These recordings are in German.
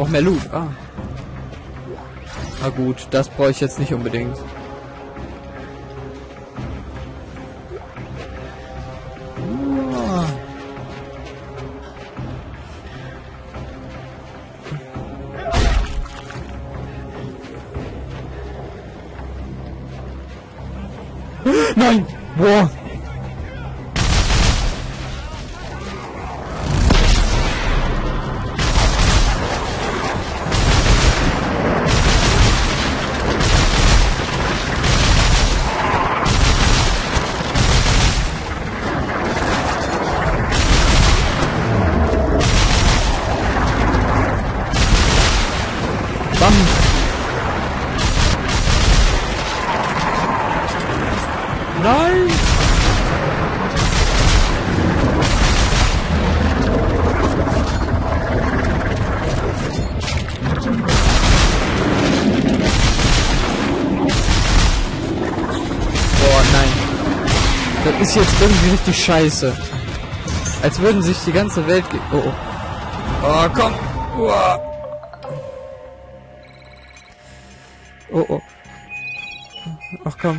brauche mehr Loot. Ah. Na gut, das brauche ich jetzt nicht unbedingt. Nein! Boah! Bam! Nein! Boah, nein. Das ist jetzt irgendwie richtig scheiße. Als würden sich die ganze Welt... ge- Oh, oh. Oh, komm! Uah. Oh, oh. Ach komm.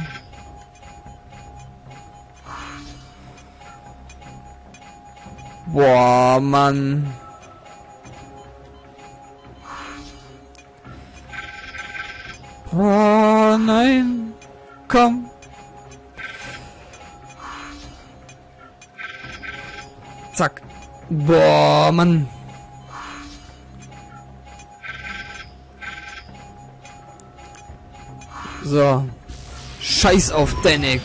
Boah, Mann. Oh, nein. Komm. Zack. Boah, Mann. So. Scheiß auf Danik.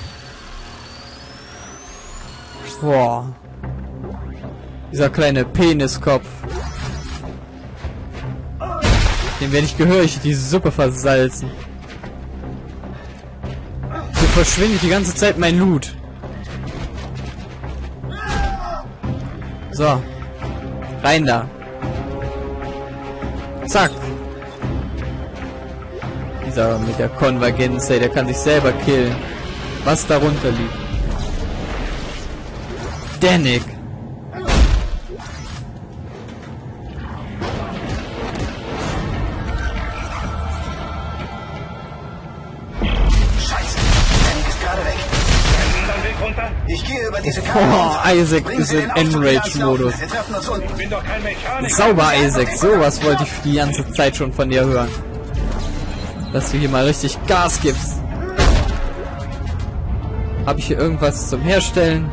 Boah. Dieser kleine Peniskopf. Den werde ich gehörig die Suppe versalzen. So verschwindet die ganze Zeit mein Loot. So. Rein da. Zack. Dieser mit der Konvergenz, ey, der kann sich selber killen. Was darunter liegt. Danik. Scheiße, Danny ist gerade weg. Dann Weg runter. Ich gehe über diese Karte. Oh, Isaac ist in Enrage-Modus. Sauber, Isaac. Sowas wollte ich die ganze Zeit schon von dir hören. Dass du hier mal richtig Gas gibst. Habe ich hier irgendwas zum Herstellen?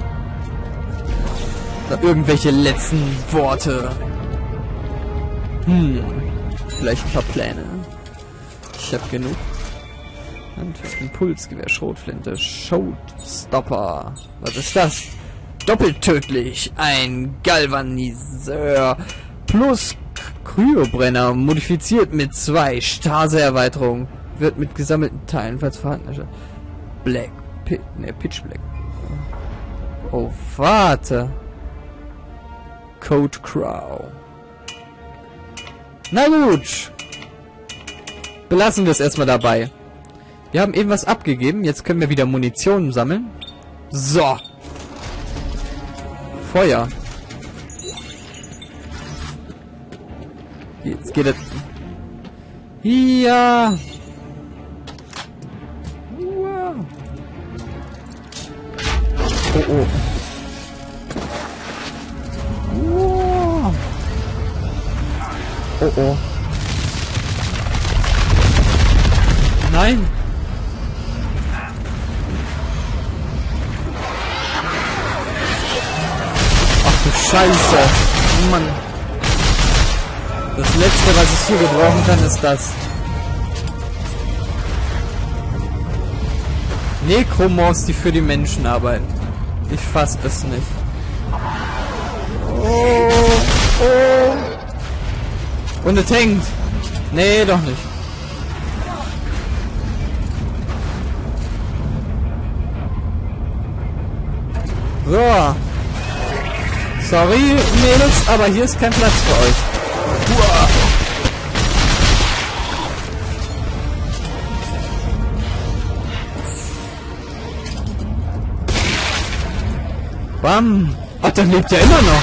Oder irgendwelche letzten Worte? Hm. Vielleicht ein paar Pläne. Ich habe genug. Impulsgewehr, Schrotflinte, Showstopper. Was ist das? Doppelt tödlich. Ein Galvaniseur plus Kryobrenner, modifiziert mit zwei Stase-Erweiterung. Wird mit gesammelten Teilen, falls vorhanden ist. Black. Pit, ne, Pitch Black. Oh, warte. Code Crow. Na gut. Belassen wir es erstmal dabei. Wir haben eben was abgegeben. Jetzt können wir wieder Munition sammeln. So. Feuer. Jetzt geht es. Ja. Oh oh. Oh oh. Nein. Ach du Scheiße. Letzte, was ich hier gebrauchen kann, ist das. Necromorphs, die für die Menschen arbeiten. Ich fass es nicht. Oh, oh. Und es hängt. Nee, doch nicht. So. Sorry, Mädels, aber hier ist kein Platz für euch. Bam! Ach, dann lebt er immer noch!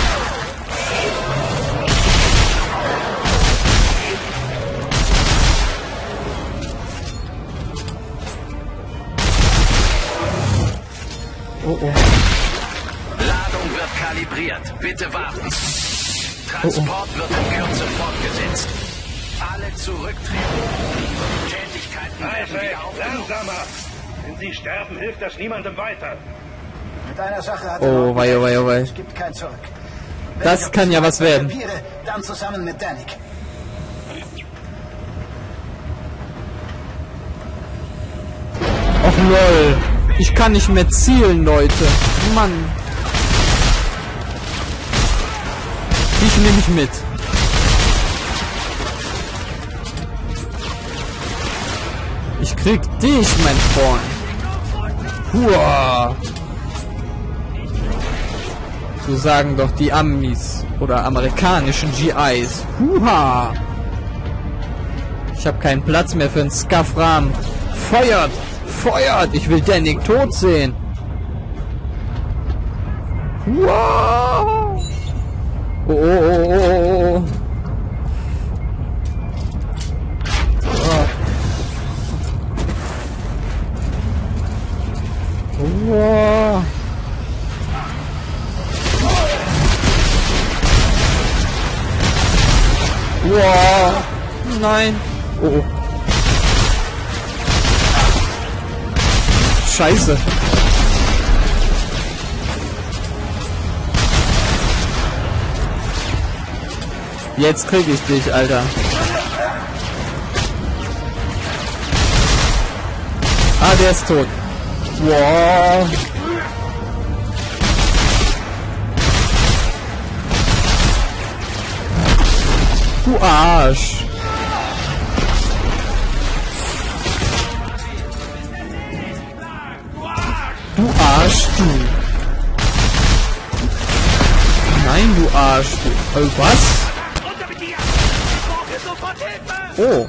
Oh oh. Ladung wird kalibriert. Bitte warten. Oh, Transport wird in Kürze fortgesetzt. Alle zurücktreten. Tätigkeiten werden Isaac, wieder aufgenommen. langsamer! Wenn Sie sterben, hilft das niemandem weiter. Mit einer Sache hat Oh, er wei, oh, wei, oh, wei. Es gibt kein Zurück. Wenn Das kann ja was werden. kapiere, Dann zusammen mit Danik. Och lol. Ich kann nicht mehr zielen, Leute. Mann. Nehme ich mit. Ich krieg dich, mein Freund. Hua. So sagen doch die Amis oder amerikanischen GIs. Huha. Ich habe keinen Platz mehr für einen Skaffram. Feuert! Feuert! Ich will Danik tot sehen. Wow! Oh, oh, oh, oh, oh. Oh. Wow. Wow. Nein. Oh. oh. Scheiße. Jetzt krieg ich dich, Alter. Ah, der ist tot. Wow. Du Arsch. Du Arsch, du. Nein, du Arsch, du. Äh, was? Oh.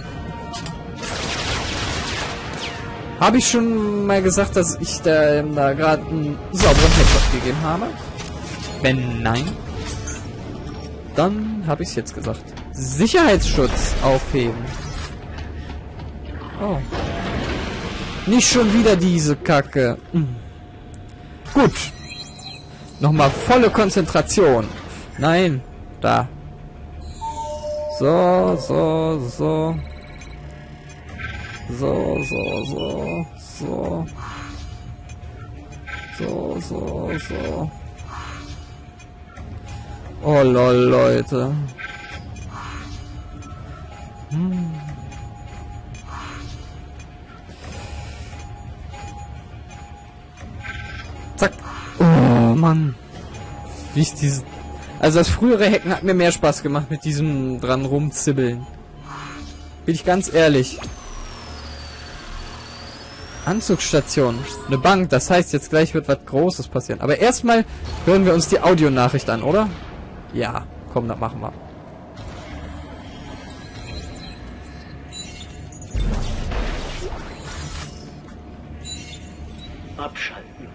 Habe ich schon mal gesagt, dass ich da, da gerade einen sauberen Headshot gegeben habe? Wenn nein, dann habe ich es jetzt gesagt. Sicherheitsschutz aufheben. Oh. Nicht schon wieder diese Kacke. Hm. Gut. Nochmal volle Konzentration. Nein, da. So, so, so. So, so, so, so. So, so, so. Oh lol, Leute. Hm. Zack. Oh, Mann. Wie ich diese... Also das frühere Hacken hat mir mehr Spaß gemacht mit diesem dran rumzibbeln. Bin ich ganz ehrlich. Anzugsstation. Eine Bank, das heißt, jetzt gleich wird was Großes passieren. Aber erstmal hören wir uns die Audionachricht an, oder? Ja, komm, das machen wir. Abschalten.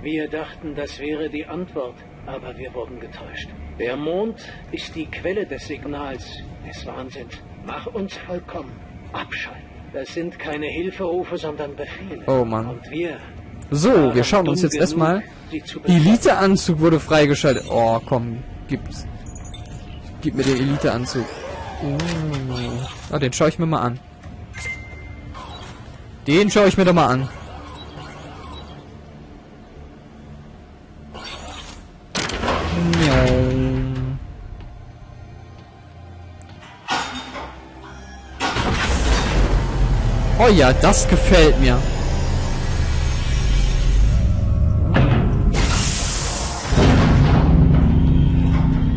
Wir dachten, das wäre die Antwort, aber wir wurden getäuscht. Der Mond ist die Quelle des Signals des Wahnsinns. Mach uns vollkommen. Abschalten. Das sind keine Hilferufe, sondern Befehle. Oh Mann. Und wir. So, wir schauen uns jetzt erstmal. Elite-Anzug wurde freigeschaltet. Oh, komm, gib's. Gib mir den Elite-Anzug. Oh. Ah, den schaue ich mir mal an. Den schaue ich mir doch mal an. Oh ja, das gefällt mir.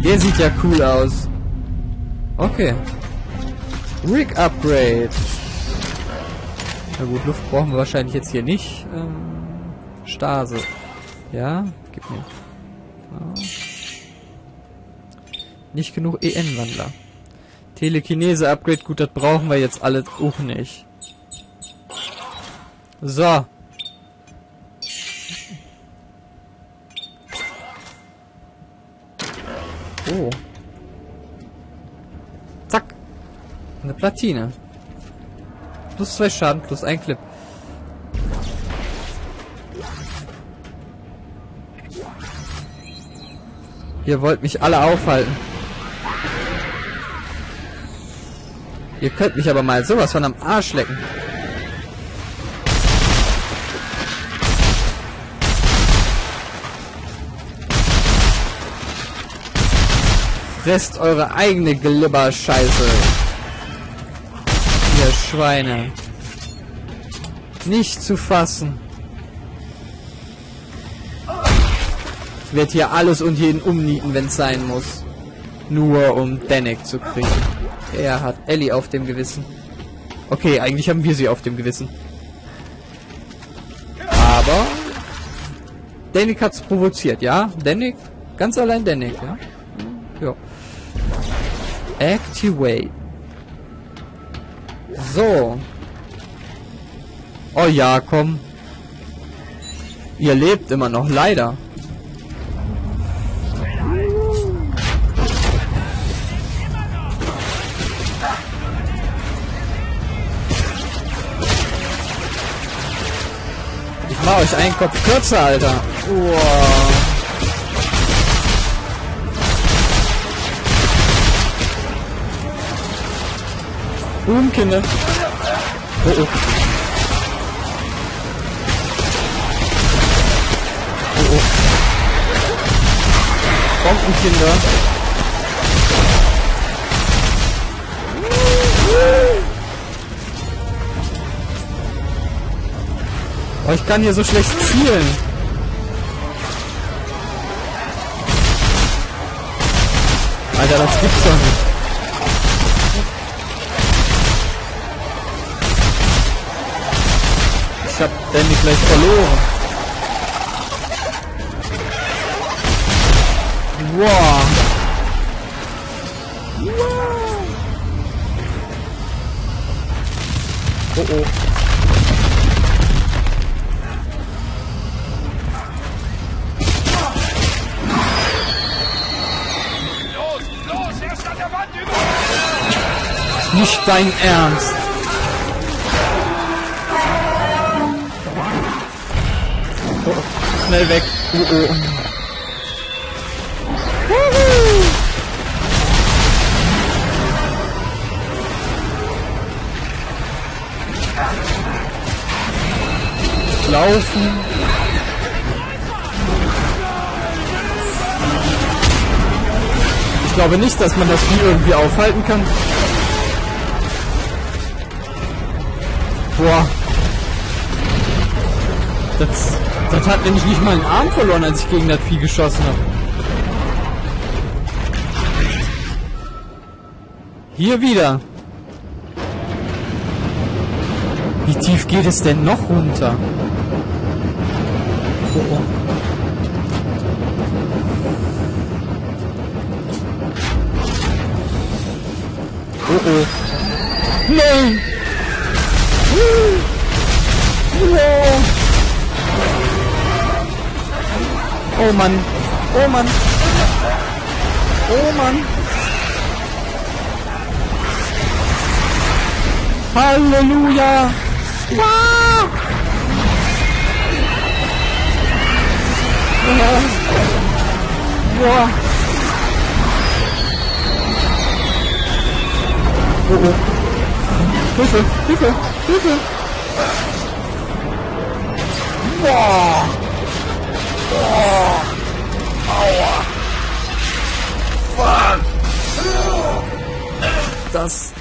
Der sieht ja cool aus. Okay. Rig Upgrade. Na gut, Luft brauchen wir wahrscheinlich jetzt hier nicht. Ähm, Stase. Ja, gib mir. Ja. Nicht genug EN-Wandler. Telekinese Upgrade, gut, das brauchen wir jetzt alles auch nicht. So. Oh. Zack. Eine Platine. Plus zwei Schaden, plus ein Clip. Ihr wollt mich alle aufhalten. Ihr könnt mich aber mal sowas von am Arsch lecken. Fresst eure eigene Glibberscheiße. Ihr Schweine. Nicht zu fassen. Ich werde hier alles und jeden umnieten, wenn es sein muss. Nur um Danek zu kriegen. Er hat Ellie auf dem Gewissen. Okay, eigentlich haben wir sie auf dem Gewissen. Aber Danik hat's provoziert, ja? Danik? Ganz allein Danik, ja? Ja. Activate. So. Oh ja, komm. Ihr lebt immer noch, leider. Ich mach euch einen Kopf kürzer, Alter. Uah. Boom, Kinder. Oh, oh. Oh, oh. Bombenkinder. Oh, ich kann hier so schlecht zielen. Alter, das gibt's doch nicht. Ich hab Danny gleich verloren. Wow. Oh oh. Los, los, er ist an der Wand über! Nicht dein Ernst. Schnell weg. Oh, oh. Laufen. Ich glaube nicht, dass man das Vieh irgendwie aufhalten kann. Boah. Das, das hat nämlich nicht mal einen Arm verloren, als ich gegen das Vieh geschossen habe. Hier wieder. Wie tief geht es denn noch runter? Oh, oh. Oh oh. Nein! Oh Mann. Oh Mann. Oh Mann. Halleluja. Ja. Boah. Oh oh. Hilfe, Hilfe, Hilfe. Boah. Boah. Aua. Fuck. Das.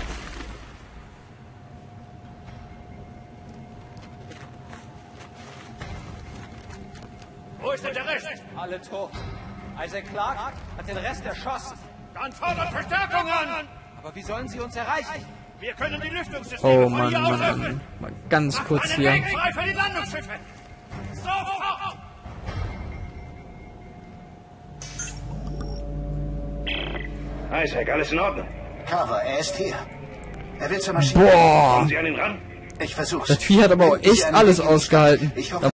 Wo ist denn der Rest? Alle tot. Isaac Clark hat den Rest erschossen. Dann fordert Verstärkung an! Aber wie sollen sie uns erreichen? Wir können die Lüftungssysteme Oh von Mann, hier aus Mann. Mann. Mal ganz Macht kurz einen hier. Weg frei für die Landungsschiffe! Sofort! Isaac, alles in Ordnung. Carver, er ist hier. Er will zur Maschine. Boah. Kommen Sie an ihn ran? Ich versuch's. Das Vieh hat aber auch echt alles ausgehalten. Ich hoffe,